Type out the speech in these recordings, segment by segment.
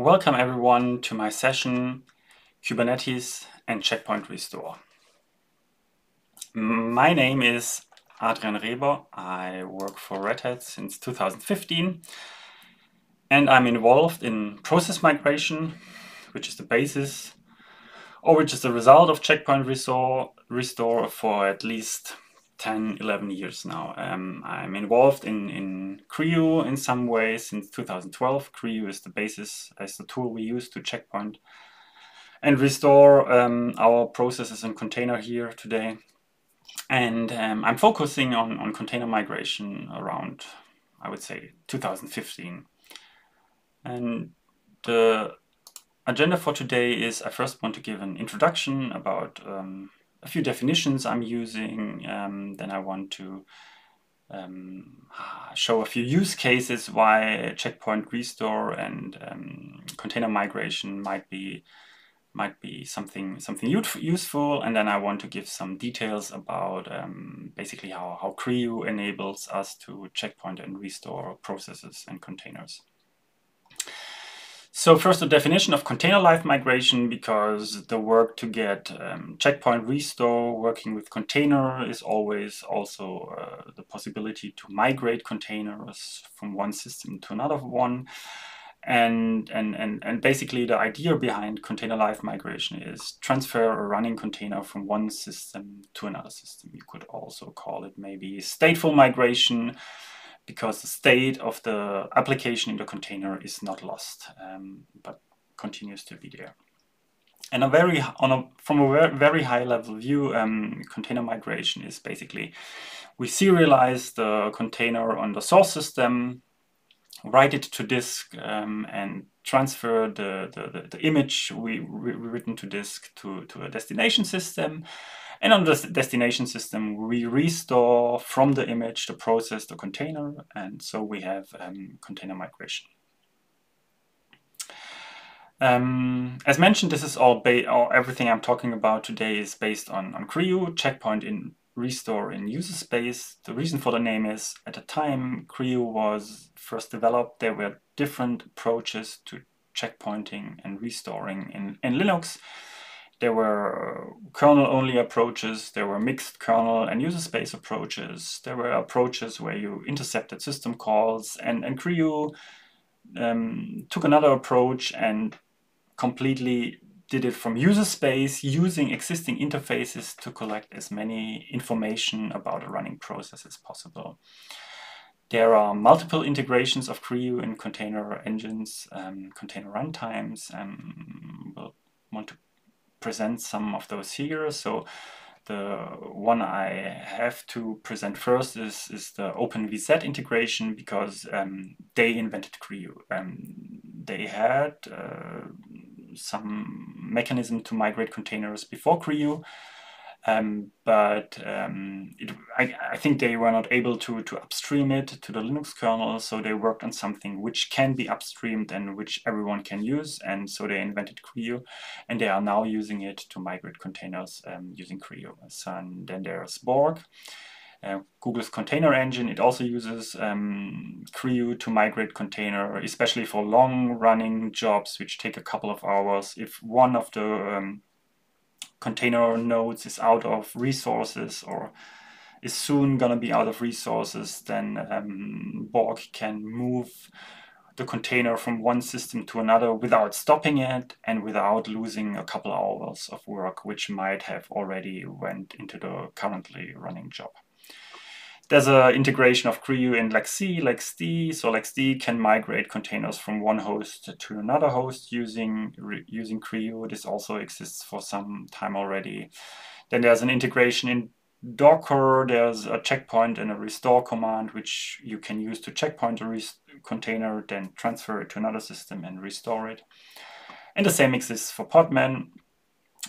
Welcome everyone to my session Kubernetes and Checkpoint Restore. My name is Adrian Reber. I work for Red Hat since 2015 and I'm involved in process migration, which is the basis or which is the result of Checkpoint Restore, restore for at least 10, 11 years now. Um, I'm involved in, in CRI-U in some way since 2012. CRI-U is the basis, as the tool we use to checkpoint and restore um, our processes and container here today. And um, I'm focusing on, on container migration around, I would say, 2015. And the agenda for today is I first want to give an introduction about um, a few definitions I'm using. Um, then I want to um, show a few use cases why checkpoint restore and um, container migration might be might be something something useful. And then I want to give some details about um, basically how, how CRI-U enables us to checkpoint and restore processes and containers. So first, the definition of container life migration, because the work to get um, checkpoint restore working with container is always also uh, the possibility to migrate containers from one system to another one. And, and, and, and basically the idea behind container life migration is transfer a running container from one system to another system. You could also call it maybe stateful migration, because the state of the application in the container is not lost, um, but continues to be there. And a very on a, from a very high level view, um, container migration is basically we serialize the container on the source system, write it to disk, um, and transfer the, the, the, image we, we written to disk to, to a destination system. And on the destination system, we restore from the image, the process, the container, and so we have um, container migration. Um, as mentioned, this is all, all everything I'm talking about today is based on, on CRI-U, checkpoint in restore in user space. The reason for the name is at the time CRI-U was first developed, there were different approaches to checkpointing and restoring in, in Linux. There were kernel-only approaches, there were mixed kernel and user space approaches, there were approaches where you intercepted system calls, and, and CRI-U um, took another approach and completely did it from user space using existing interfaces to collect as many information about a running process as possible. There are multiple integrations of CRI-U in container engines, um, container runtimes, and we'll want to present some of those here. So the one I have to present first is, is the OpenVZ integration because um, they invented CRI-U. Um, they had uh, some mechanism to migrate containers before CRI-U, um, but um, it, I, I, think they were not able to, to upstream it to the Linux kernel, so they worked on something which can be upstreamed and which everyone can use, and so they invented CRI-U, and they are now using it to migrate containers um, using CRI-U. So, and then there's Borg, uh, Google's container engine, it also uses um, CRI-U to migrate container, especially for long-running jobs, which take a couple of hours. If one of the um, container nodes is out of resources or is soon going to be out of resources, then um, Borg can move the container from one system to another without stopping it and without losing a couple hours of work, which might have already went into the currently running job. There's an integration of CRI-U in LXC, LXD. So LXD can migrate containers from one host to another host using, using CRI-U. This also exists for some time already. Then there's an integration in Docker. There's a checkpoint and a restore command, which you can use to checkpoint a container, then transfer it to another system and restore it. And the same exists for Podman.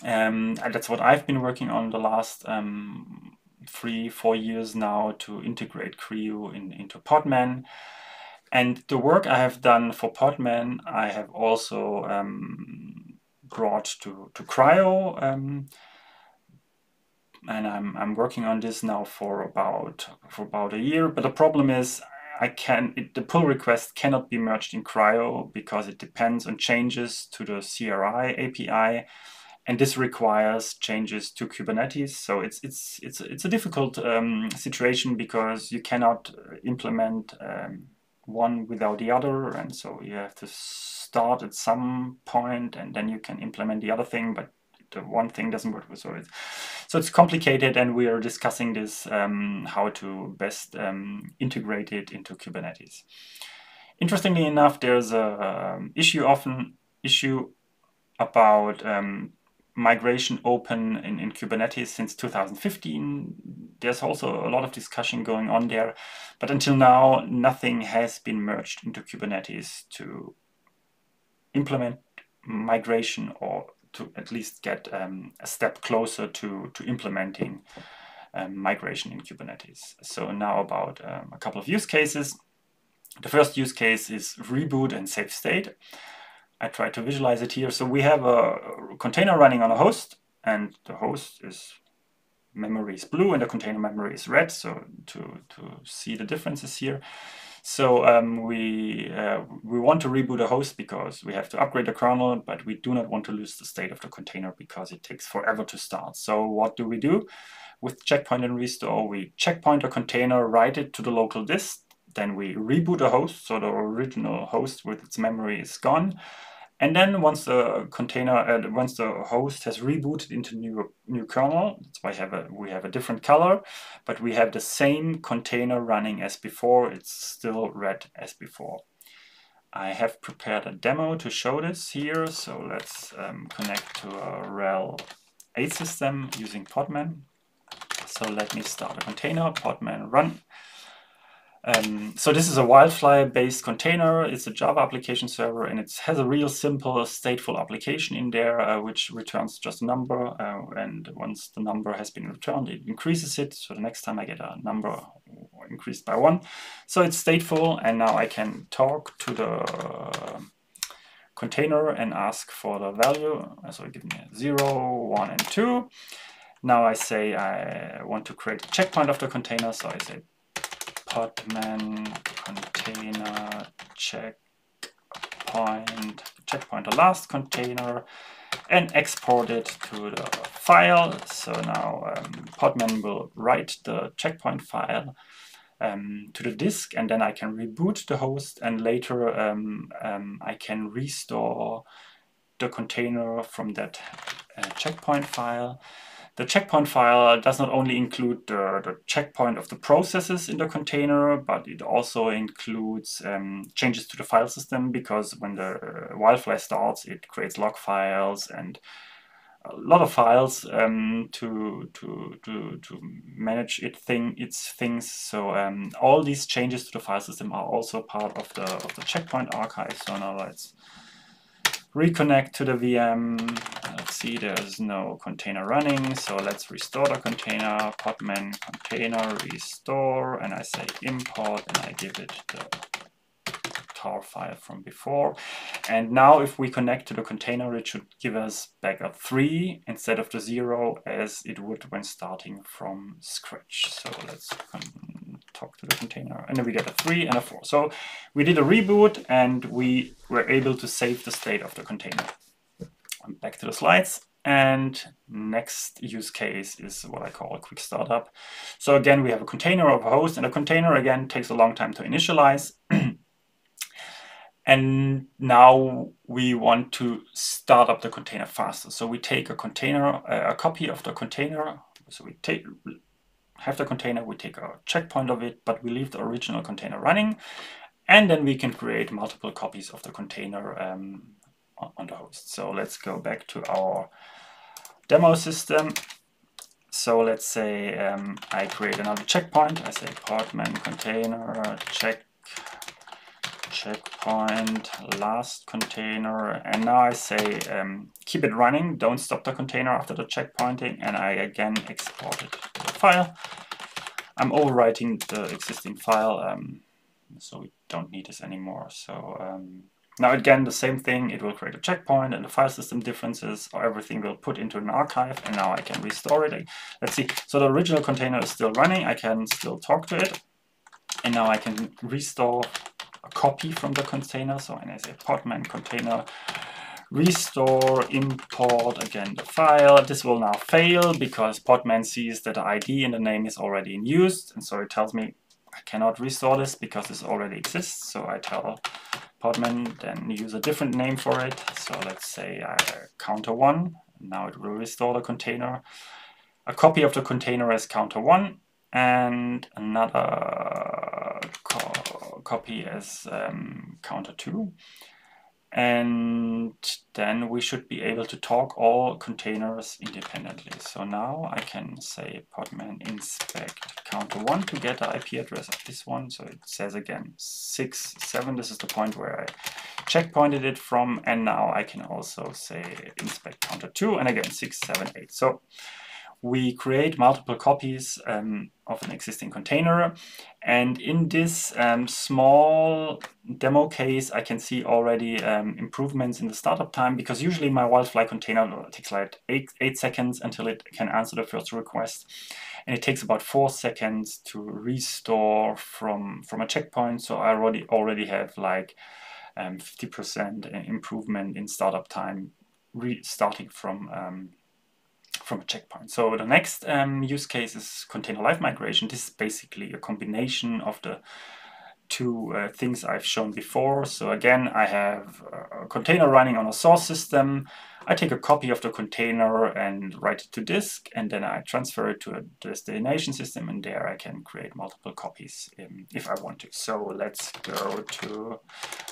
Um, that's what I've been working on the last um, three, four years now to integrate CRI-U in, into Podman. And the work I have done for Podman, I have also um, brought to, to CRI-O. Um, and I'm, I'm working on this now for about for about a year. But the problem is I can it, the pull request cannot be merged in CRI-O because it depends on changes to the CRI API, and this requires changes to Kubernetes. So it's it's it's it's a difficult um, situation because you cannot uh, implement um, one without the other, and so you have to start at some point, and then you can implement the other thing, but the one thing doesn't work. So it's so it's complicated, and we are discussing this um, how to best um, integrate it into Kubernetes. Interestingly enough, there's a um, issue often issue about um, migration open in, in Kubernetes since 2015. There's also a lot of discussion going on there, but until now, nothing has been merged into Kubernetes to implement migration or to at least get um, a step closer to, to implementing um, migration in Kubernetes. So now about um, a couple of use cases. The first use case is reboot and save state. I try to visualize it here. So we have a container running on a host and the host is memory is blue and the container memory is red. So to, to see the differences here. So um, we, uh, we want to reboot a host because we have to upgrade the kernel, but we do not want to lose the state of the container because it takes forever to start. So what do we do? With checkpoint and restore, we checkpoint a container, write it to the local disk, then we reboot a host, so the original host with its memory is gone. And then once the container, uh, once the host has rebooted into new new kernel, that's why we have a we have a different color, but we have the same container running as before. It's still red as before. I have prepared a demo to show this here. So let's um, connect to a RHEL 8 system using Podman. So let me start a container, Podman run. Um, so this is a Wildfly-based container. It's a Java application server, and it has a real simple stateful application in there, uh, which returns just a number. Uh, and once the number has been returned, it increases it. So the next time I get a number increased by one. So it's stateful, and now I can talk to the container and ask for the value. So give me 0, 1, and 2. Now I say I want to create a checkpoint of the container, so I say podman container checkpoint checkpoint the last container and export it to the file. So now um, Podman will write the checkpoint file um, to the disk and then I can reboot the host and later um, um I can restore the container from that uh, checkpoint file. The checkpoint file does not only include the, the checkpoint of the processes in the container, but it also includes um, changes to the file system because when the Wildfly starts, it creates log files and a lot of files um, to to to to manage it thing its things. So um, all these changes to the file system are also part of the of the checkpoint archive. So now let's reconnect to the VM. Let's see, there's no container running, so let's restore the container, podman container restore, and I say import, and I give it the tar file from before. And now if we connect to the container, it should give us back a 3 instead of the 0 as it would when starting from scratch. So let's talk to the container. And then we get a 3 and a 4. So we did a reboot and we were able to save the state of the container. Back to the slides. And next use case is what I call a quick startup. So again, we have a container of a host, and a container again takes a long time to initialize. and now we want to start up the container faster. So we take a container, a copy of the container. So we take have the container, we take a checkpoint of it, but we leave the original container running. And then we can create multiple copies of the container um, on the host. So let's go back to our demo system. So let's say um, I create another checkpoint. I say podman container check checkpoint last container and now I say um, keep it running don't stop the container after the checkpointing and I again export it to the file. I'm overwriting the existing file um, so we don't need this anymore so um, now again the same thing it will create a checkpoint and the file system differences or everything will put into an archive and now I can restore it. Let's see so the original container is still running I can still talk to it And now I can restore a copy from the container. So when I say podman container restore import again the file. This will now fail because Podman sees that the ID and the name is already in use. And so it tells me I cannot restore this because this already exists. So I tell Podman then use a different name for it. So let's say counter one. Now it will restore the container. A copy of the container as counter one and another copy as um, counter two and then we should be able to talk all containers independently. So now I can say podman inspect counter one to get the IP address of this one. So it says again six, seven. This is the point where I checkpointed it from. And now I can also say inspect counter two and again six, seven, eight. So we create multiple copies um, of an existing container. And in this um, small demo case, I can see already um, improvements in the startup time because usually my Wildfly container takes like eight, eight seconds until it can answer the first request. And it takes about four seconds to restore from, from a checkpoint. So I already, already have like 50% um, improvement in startup time restarting from um, from a checkpoint. So the next um, use case is container live migration. This is basically a combination of the two uh, things I've shown before. So again, I have a container running on a source system. I take a copy of the container and write it to disk, and then I transfer it to a destination system, and there I can create multiple copies um, if I want to. So let's go to,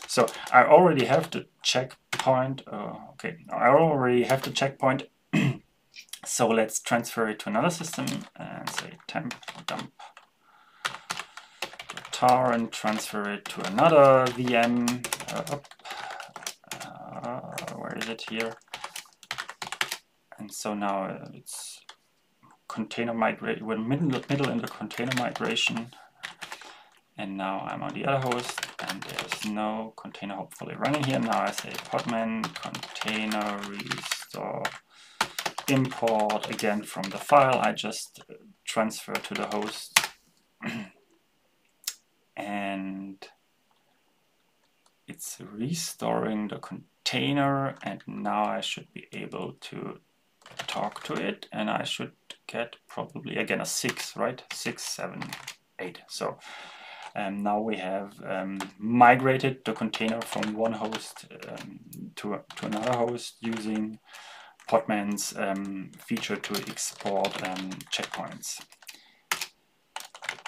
so I already have the checkpoint, uh, okay, I already have the checkpoint so let's transfer it to another system and say temp dump tar and transfer it to another VM. Uh, uh, where is it here? And so now it's container migration. We're middle, middle in the container migration. And now I'm on the other host and there's no container hopefully running here. Now I say podman container restore import again from the file. I just transfer to the host and it's restoring the container and now I should be able to talk to it and I should get probably again a 6 right 6 7 8 so um, now we have um, migrated the container from one host um, to, to another host using Podman's um, feature to export um, checkpoints.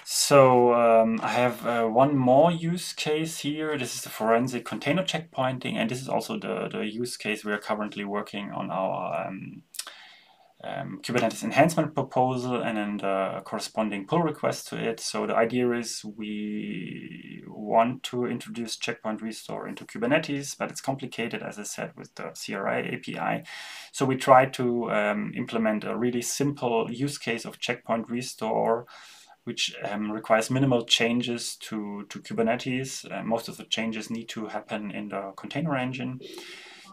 So um, I have uh, one more use case here. This is the forensic container checkpointing, and this is also the, the use case we are currently working on our um, um, Kubernetes enhancement proposal and then the corresponding pull request to it. So the idea is we want to introduce checkpoint restore into Kubernetes, but it's complicated, as I said, with the CRI API. So we try to um, implement a really simple use case of checkpoint restore which um, requires minimal changes to, to Kubernetes. Uh, most of the changes need to happen in the container engine.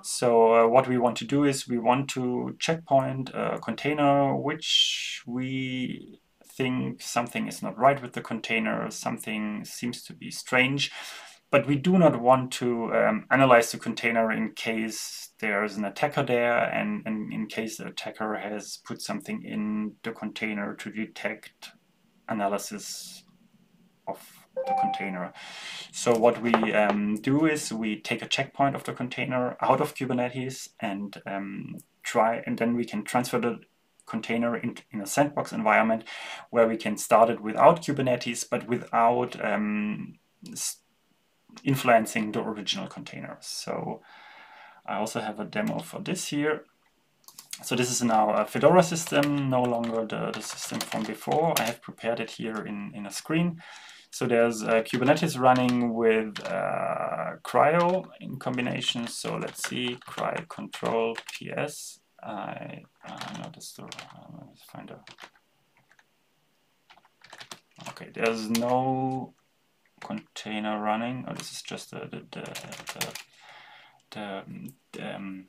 So uh, what we want to do is we want to checkpoint a container which we think something is not right with the container, something seems to be strange, but we do not want to um, analyze the container in case there's an attacker there and, and in case the attacker has put something in the container to detect analysis of the container. So what we um, do is we take a checkpoint of the container out of Kubernetes and um, try, and then we can transfer the container in, in, a sandbox environment where we can start it without Kubernetes, but without um, influencing the original container. So I also have a demo for this here. So this is now a Fedora system, no longer the, the system from before. I have prepared it here in, in a screen. So there's uh, Kubernetes running with uh, CRI-O in combination. So let's see, CRI control PS. I uh, no, that's the uh, let's find out. Okay, there's no container running. Oh, this is just the the the the, the, um,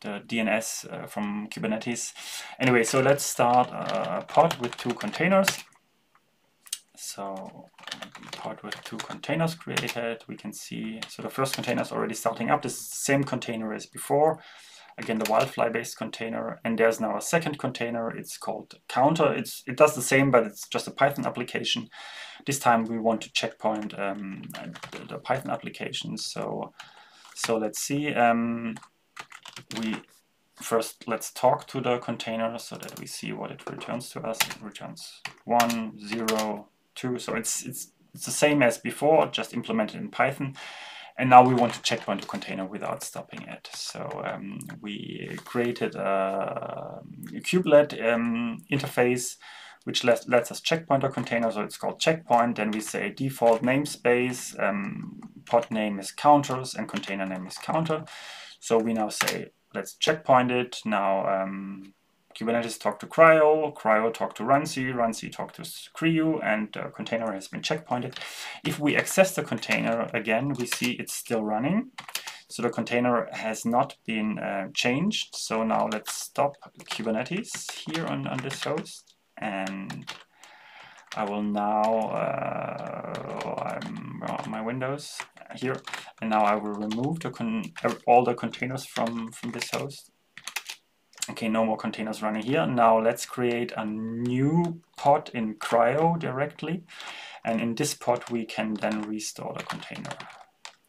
the DNS uh, from Kubernetes. Anyway, so let's start a pod with two containers. So part with two containers created, we can see, so the first container is already starting up, the same container as before. Again, the Wildfly based container. And there's now a second container, it's called counter. It's, it does the same, but it's just a Python application. This time we want to checkpoint um, the, Python application. So, so let's see. Um, we first let's talk to the container so that we see what it returns to us. It returns one, zero, So it's it's it's the same as before, just implemented in Python. And now we want to checkpoint the container without stopping it. So um, we created a, a kubelet um, interface which lets, lets us checkpoint a container. So it's called checkpoint. Then we say default namespace, um, pod name is counters, and container name is counter. So we now say let's checkpoint it. Now um, Kubernetes talk to CRI-O, CRI-O talk to Runc, Runc talk to CRI-U, and the container has been checkpointed. If we access the container again, we see it's still running. So the container has not been uh, changed. So now let's stop Kubernetes here on, on this host. And I will now, uh, I'm on my Windows here, and now I will remove the all the containers from, from this host. Okay, no more containers running here. Now let's create a new pod in CRI-O directly. And in this pod, we can then restore the container.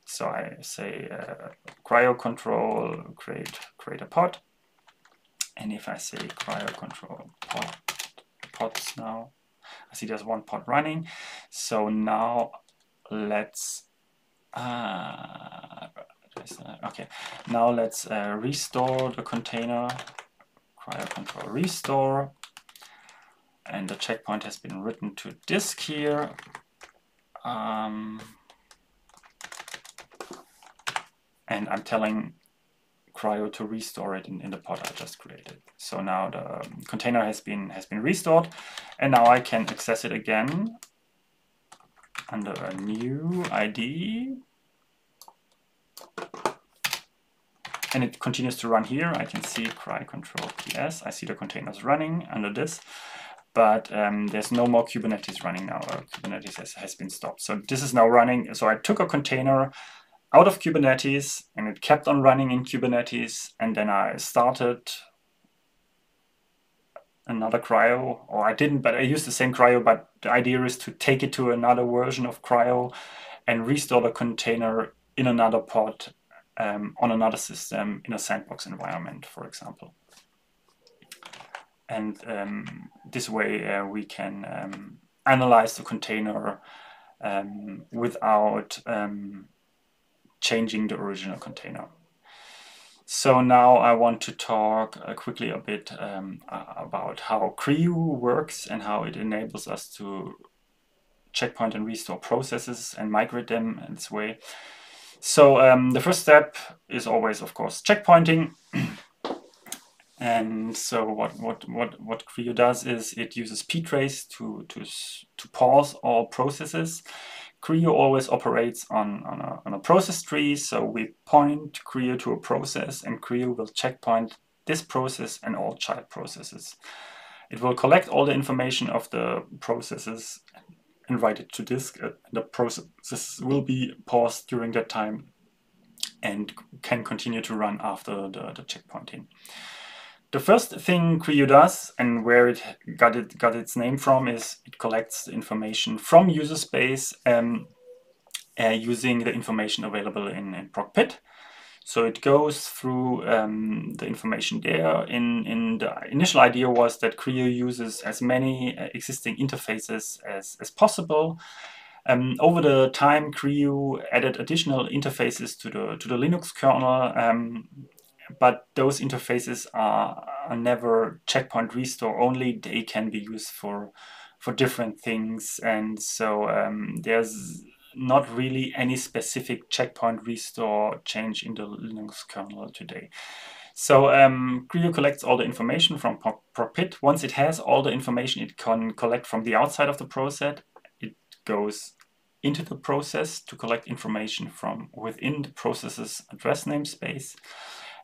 So I say uh, CRI-O control, create, create a pod. And if I say CRI-O control pod, pods now, I see there's one pod running. So now let's uh, okay, now let's uh, restore the container CRI-O control restore. And the checkpoint has been written to disk here. Um, and I'm telling CRI-O to restore it in, in the pod I just created. So now the um, container has been has been restored, and now I can access it again under a new ID and it continues to run here. I can see CRI control PS. I see the containers running under this, but um, there's no more Kubernetes running now. Kubernetes has, has been stopped. So this is now running. So I took a container out of Kubernetes and it kept on running in Kubernetes. And then I started another CRI-O, or I didn't, but I used the same CRI-O, but the idea is to take it to another version of CRI-O and restore the container in another pod um, on another system in a sandbox environment, for example. And um, this way uh, we can um, analyze the container um, without um, changing the original container. So now I want to talk uh, quickly a bit um, about how CRI-U works and how it enables us to checkpoint and restore processes and migrate them in this way. So um, the first step is always, of course, checkpointing. and so what what what what CRI-U does is it uses ptrace to to to pause all processes. CRI-U always operates on on a, on a process tree. So we point CRI-U to a process, and CRI-U will checkpoint this process and all child processes. It will collect all the information of the processes and write it to disk. Uh, the process will be paused during that time and can continue to run after the, the checkpointing. The first thing CRI-U does, and where it got it got its name from, is it collects information from user space um, uh, using the information available in, in /proc/pid. So it goes through um, the information there. In, in the initial idea was that CRI-U uses as many uh, existing interfaces as, as possible. Um, over the time, CRI-U added additional interfaces to the to the Linux kernel, um, but those interfaces are, are never checkpoint restore only. They can be used for for different things, and so um, there's not really any specific checkpoint restore change in the Linux kernel today. So um, CRI-U collects all the information from /proc/pid. Once it has all the information it can collect from the outside of the process, it goes into the process to collect information from within the process's address namespace.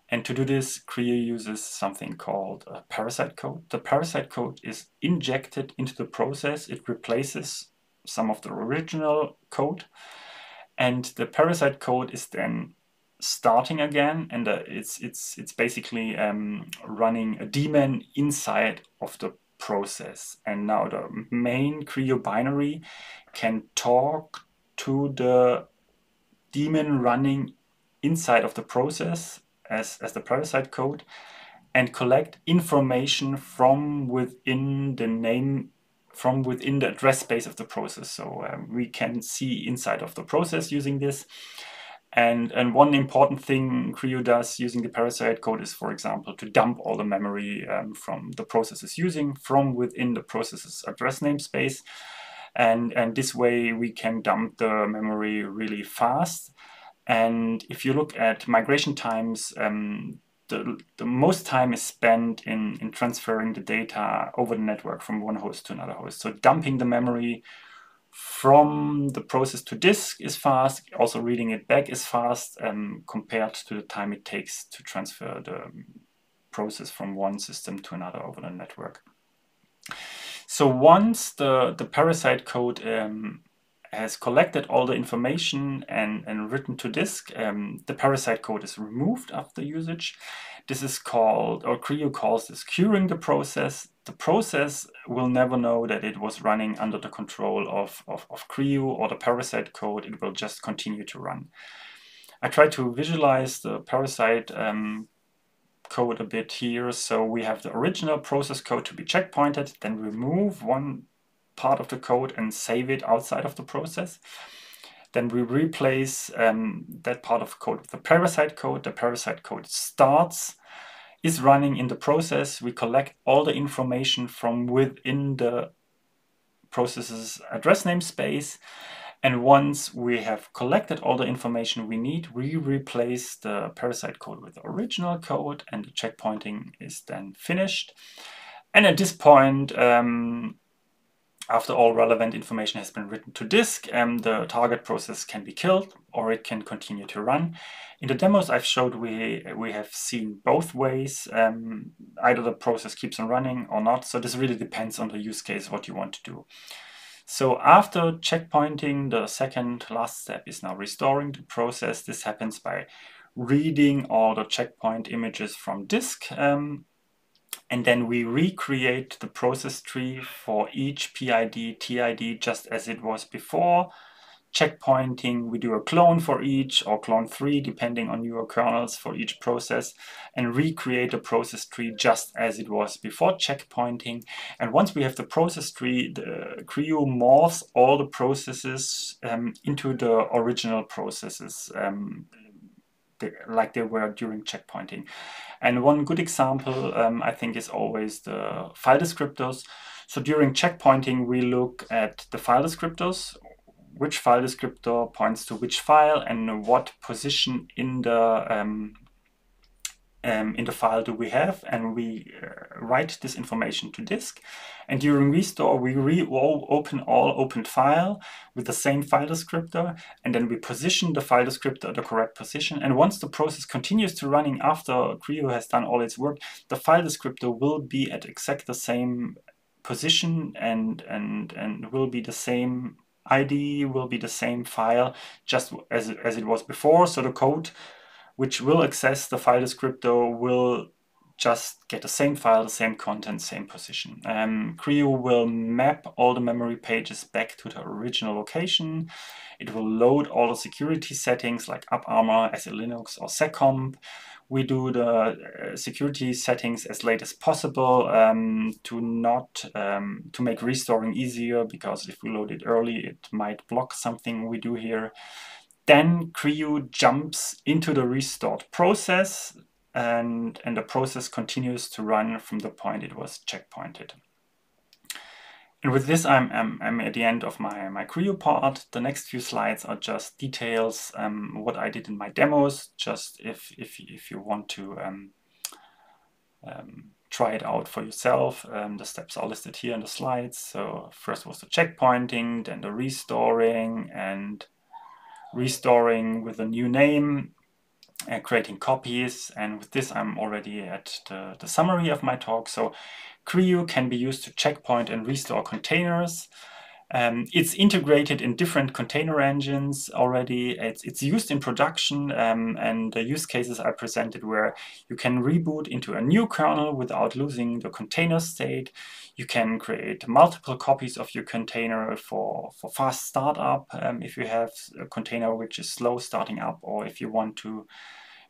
And to do this, CRI-U uses something called a parasite code. The parasite code is injected into the process. It replaces some of the original code. And the parasite code is then starting again, and uh, it's it's it's basically um, running a daemon inside of the process. And now the main CRIU binary can talk to the daemon running inside of the process as, as the parasite code and collect information from within the name from within the address space of the process. So um, we can see inside of the process using this. And, and one important thing CRIU does using the parasite code is, for example, to dump all the memory um, from the process is using from within the process's address namespace. And, and this way we can dump the memory really fast. And if you look at migration times, um, the, the most time is spent in, in transferring the data over the network from one host to another host. So dumping the memory from the process to disk is fast, also reading it back is fast um, compared to the time it takes to transfer the process from one system to another over the network. So once the, the parasite code um, has collected all the information and, and written to disk, um, the parasite code is removed after usage. This is called, or CRIU calls this curing the process. The process will never know that it was running under the control of, of, of CRIU or the parasite code. It will just continue to run. I try to visualize the parasite um, code a bit here. So we have the original process code to be checkpointed, then remove one part of the code and save it outside of the process. Then we replace um, that part of code with the parasite code. The parasite code starts, is running in the process. We collect all the information from within the process's address namespace. And once we have collected all the information we need, we replace the parasite code with the original code and the checkpointing is then finished. And at this point, um, after all relevant information has been written to disk, um, the target process can be killed or it can continue to run. In the demos I've showed, we, we have seen both ways. Um, either the process keeps on running or not. So this really depends on the use case, what you want to do. So after checkpointing, the second last step is now restoring the process. This happens by reading all the checkpoint images from disk um, and then we recreate the process tree for each PID, TID just as it was before. Checkpointing, we do a clone for each or clone three depending on your kernels for each process and recreate the process tree just as it was before checkpointing. And once we have the process tree, the CRIU morphs all the processes um, into the original processes um, like they were during checkpointing. And one good example, um, I think, is always the file descriptors. So during checkpointing, we look at the file descriptors, which file descriptor points to which file and what position in the um, um, in the file do we have and we uh, write this information to disk. And during restore we re open all opened file with the same file descriptor and then we position the file descriptor at the correct position. And once the process continues to running after CRIU has done all its work the file descriptor will be at exact the same position and and and will be the same ID will be the same file just as, as it was before. So the code which will access the file descriptor will just get the same file, the same content, same position. Um, CRIU will map all the memory pages back to the original location. It will load all the security settings like AppArmor, SELinux or seccomp. We do the uh, security settings as late as possible um, to not um, to make restoring easier because if we load it early, it might block something we do here. Then CRIU jumps into the restored process and, and the process continues to run from the point it was checkpointed. And with this, I'm, I'm, I'm at the end of my, my CRIU part. The next few slides are just details, um, what I did in my demos, just if, if, if you want to um, um, try it out for yourself. Um, the steps are listed here in the slides. So first was the checkpointing, then the restoring, and restoring with a new name, uh, creating copies. And with this, I'm already at the, the summary of my talk. So CRIU can be used to checkpoint and restore containers. Um, it's integrated in different container engines already. It's, it's used in production um, and the use cases are presented where you can reboot into a new kernel without losing the container state. You can create multiple copies of your container for, for fast startup um, if you have a container which is slow starting up or if you want to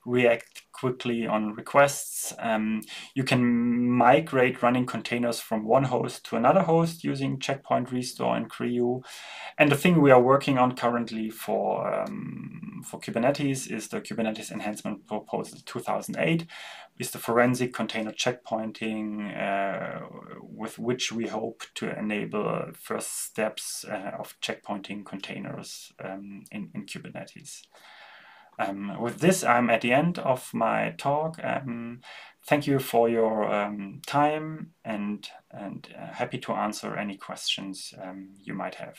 react quickly on requests. Um, you can migrate running containers from one host to another host using Checkpoint Restore and CRIU. And the thing we are working on currently for, um, for Kubernetes is the Kubernetes Enhancement Proposal 2008, is the forensic container checkpointing uh, with which we hope to enable first steps uh, of checkpointing containers um, in, in Kubernetes. Um, with this, I'm at the end of my talk. Um, thank you for your um, time and, and uh, happy to answer any questions um, you might have.